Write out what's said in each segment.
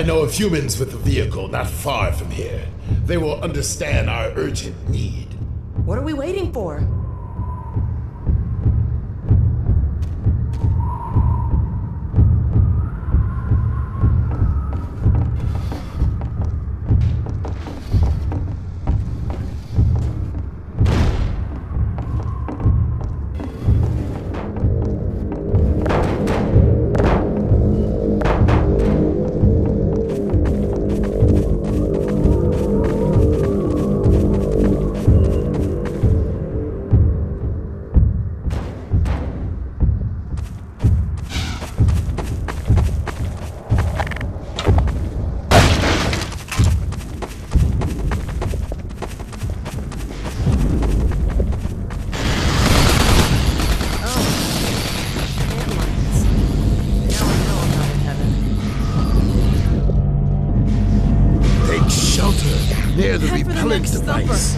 I know of humans with a vehicle not far from here. They will understand our urgent need. What are we waiting for? Killing device.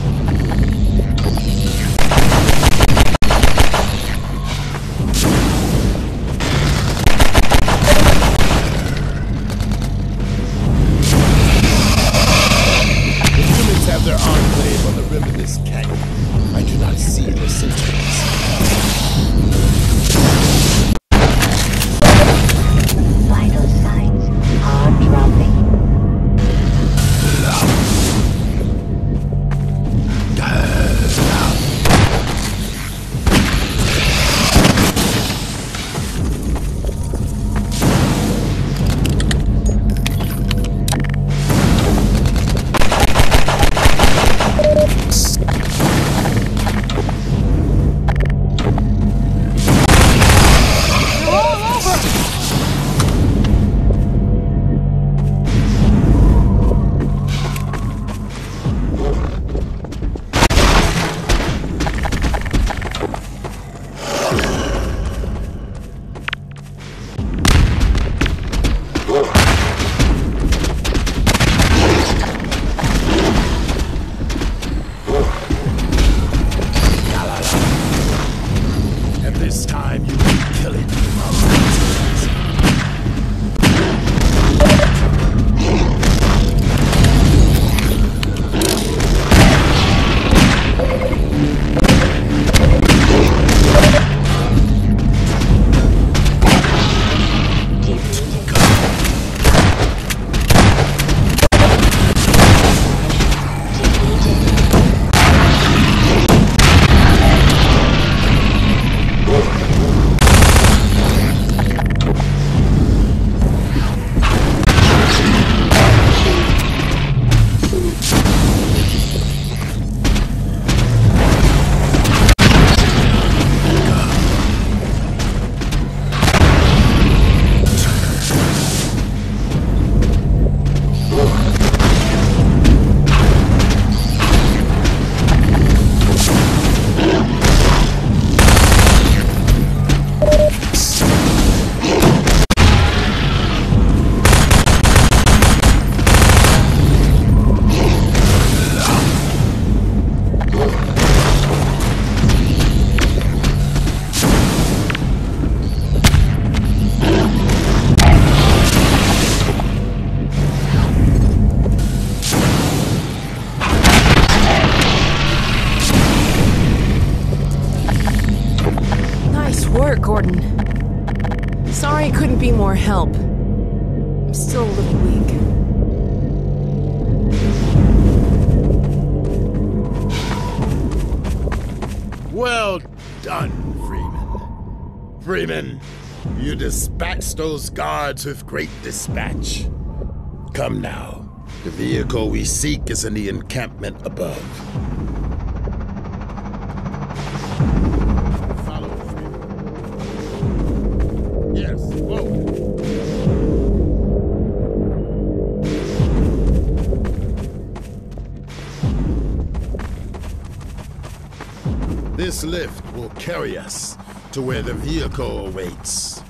done, Freeman. Freeman, you dispatched those guards with great dispatch. Come now. The vehicle we seek is in the encampment above. Follow Freeman. Yes. This lift will carry us to where the vehicle awaits.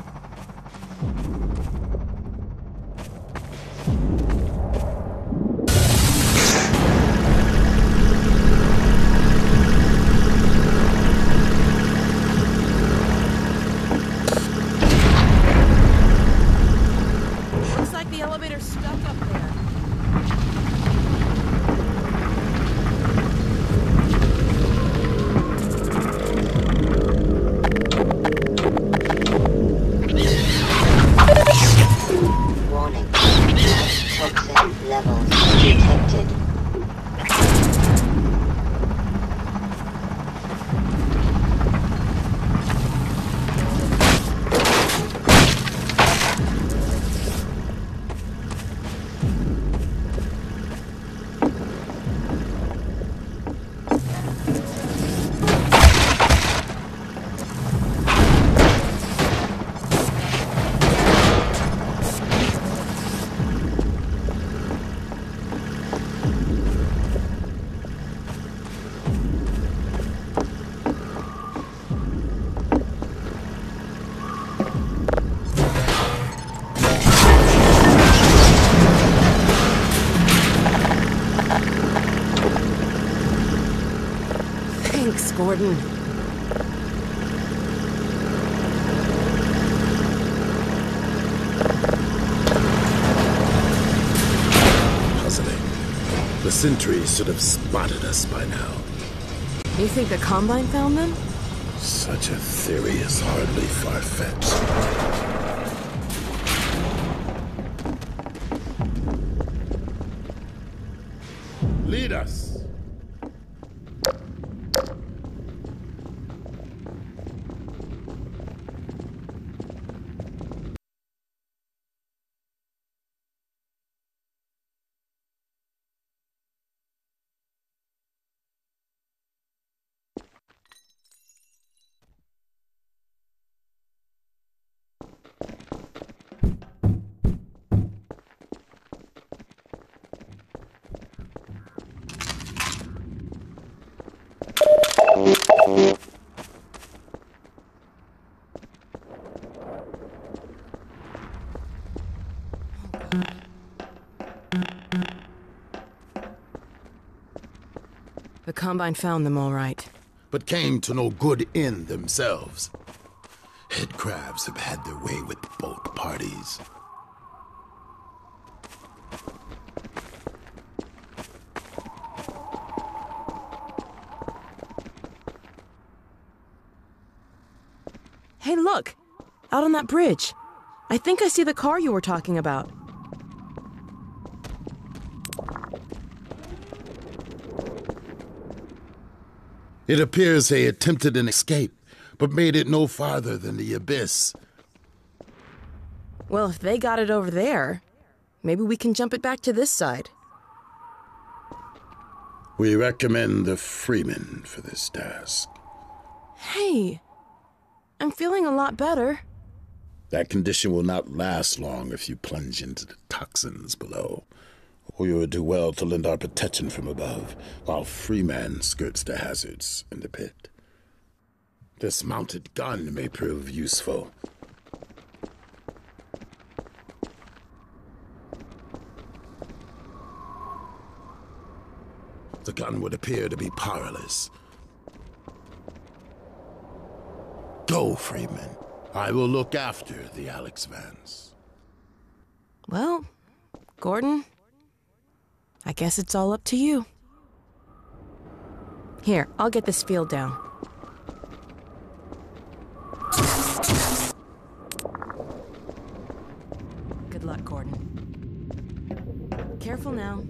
Thanks, Gordon. Puzzling. The sentries should have spotted us by now. You think the Combine found them? Such a theory is hardly far-fetched. Lead us. The Combine found them all right. but came to no good end themselves. Head crabs have had their way with both parties. Hey, look! Out on that bridge. I think I see the car you were talking about. It appears they attempted an escape, but made it no farther than the abyss. Well, if they got it over there, maybe we can jump it back to this side. We recommend the Freeman for this task. Hey, I'm feeling a lot better. That condition will not last long if you plunge into the toxins below. We would do well to lend our protection from above, while Freeman skirts the hazards in the pit. This mounted gun may prove useful. The gun would appear to be powerless. Go, Freeman. I will look after the Alyx Vance. Well, Gordon, I guess it's all up to you. Here, I'll get this field down. Good luck, Gordon. Careful now.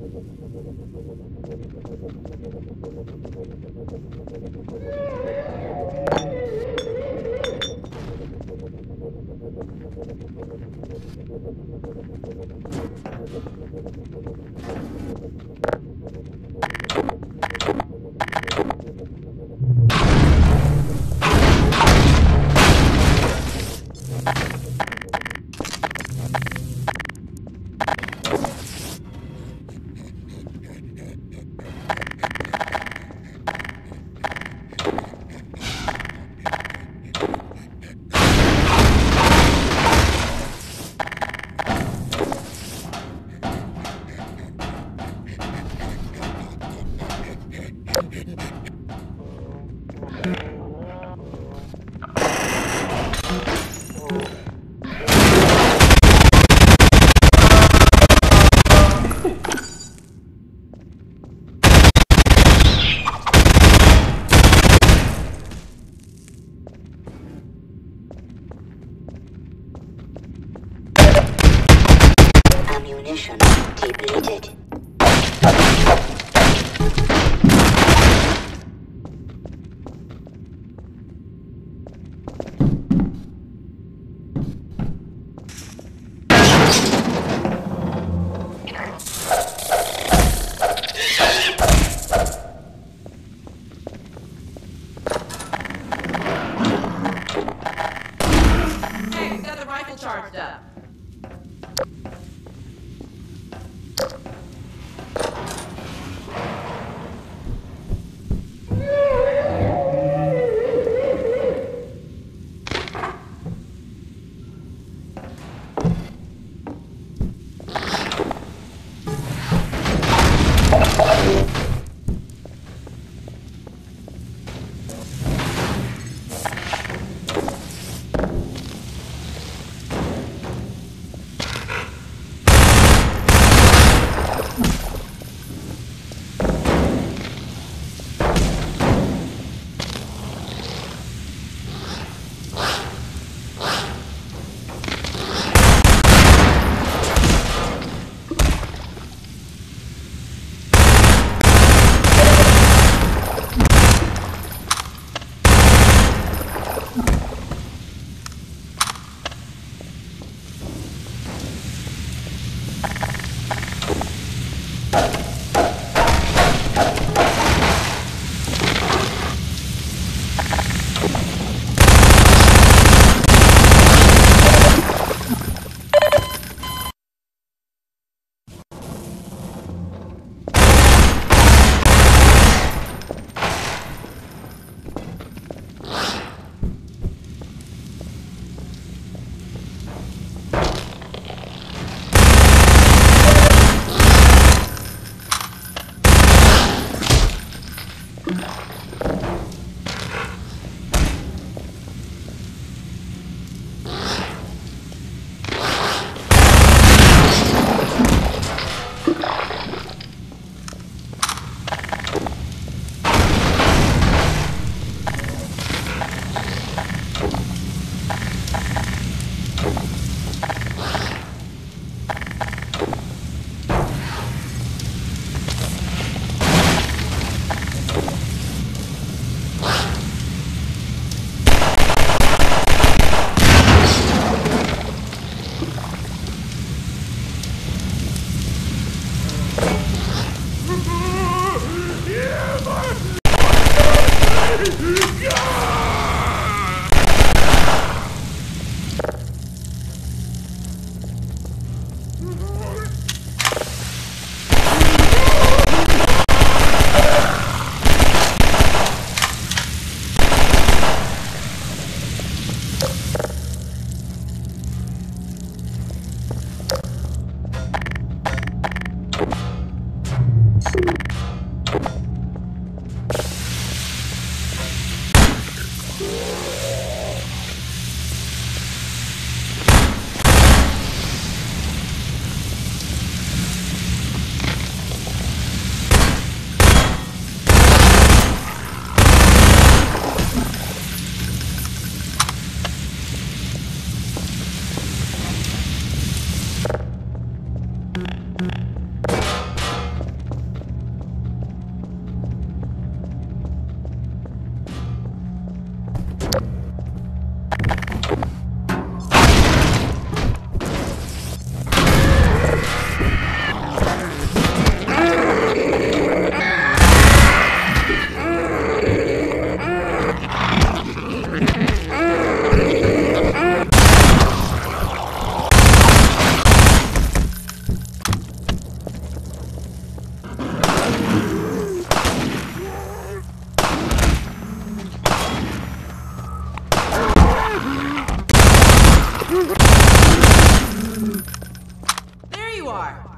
are.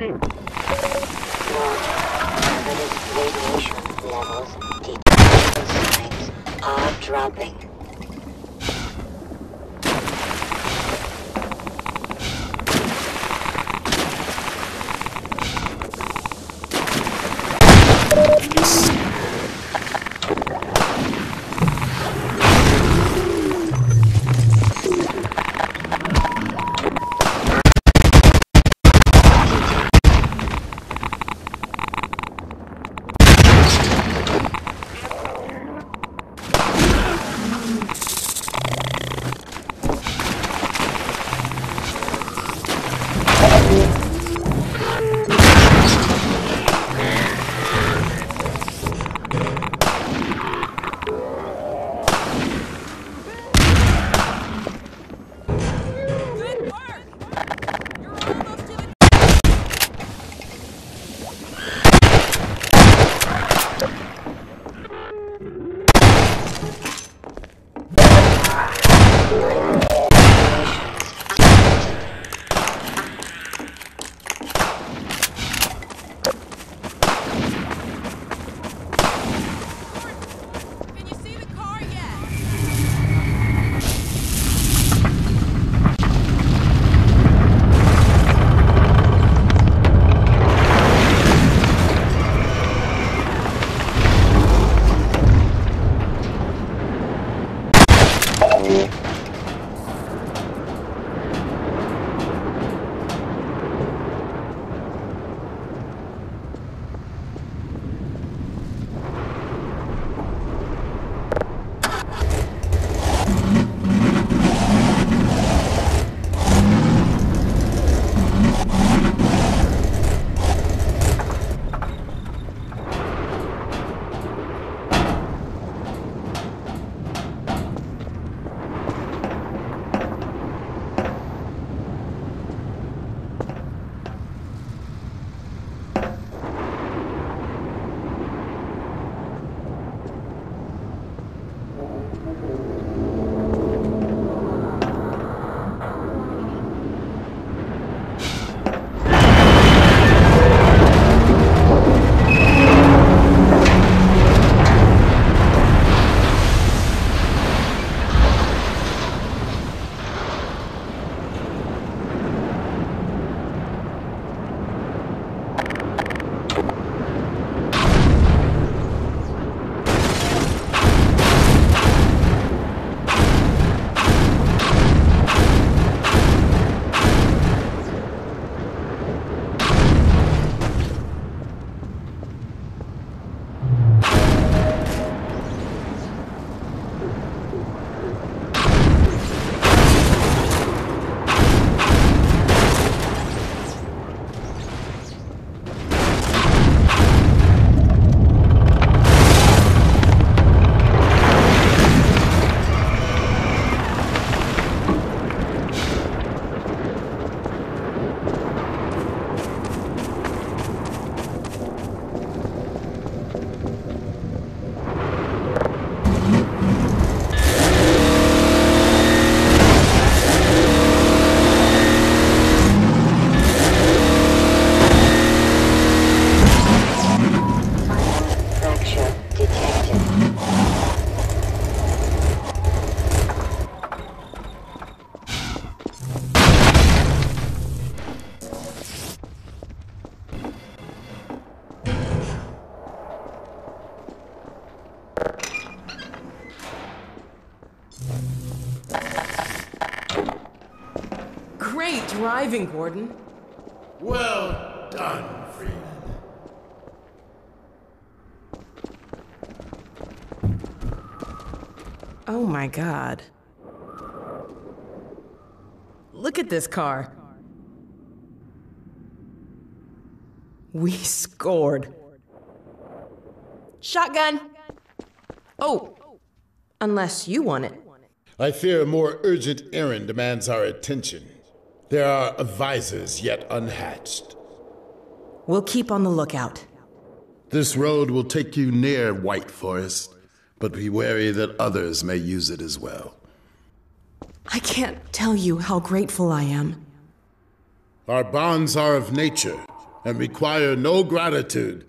current radiation levels decrease signs are dropping. Driving, Gordon. Well done, Freeman. Oh my god. Look at this car. We scored. Shotgun. Oh, unless you want it. I fear a more urgent errand demands our attention. There are advisors yet unhatched. We'll keep on the lookout. This road will take you near White Forest, but be wary that others may use it as well. I can't tell you how grateful I am. Our bonds are of nature and require no gratitude.